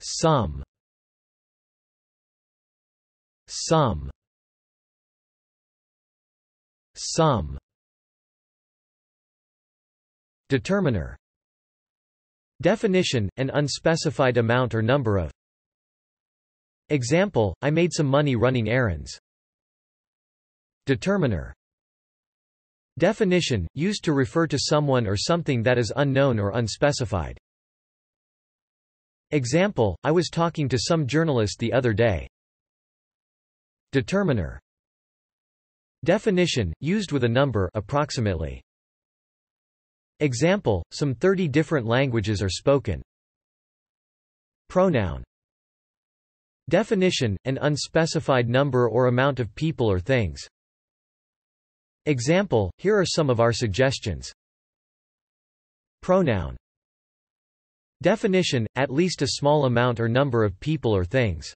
Some. Some. Some. Determiner Definition, an unspecified amount or number of Example, I made some money running errands. Determiner Definition, used to refer to someone or something that is unknown or unspecified. Example, I was talking to some journalist the other day. Determiner Definition, used with a number approximately. Example, some 30 different languages are spoken. Pronoun Definition, an unspecified number or amount of people or things. Example, here are some of our suggestions. Pronoun Definition, at least a small amount or number of people or things.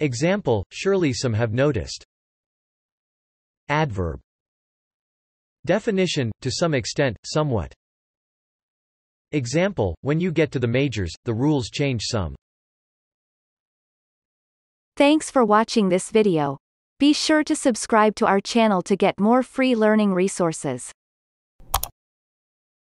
Example, surely some have noticed. Adverb Definition, to some extent, somewhat. Example, when you get to the majors, the rules change some. Thanks for watching this video. Be sure to subscribe to our channel to get more free learning resources.